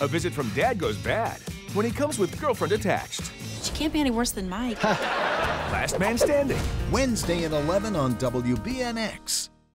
A visit from dad goes bad when he comes with girlfriend attached. She can't be any worse than Mike. Last man standing. Wednesday at 11 on WBNX.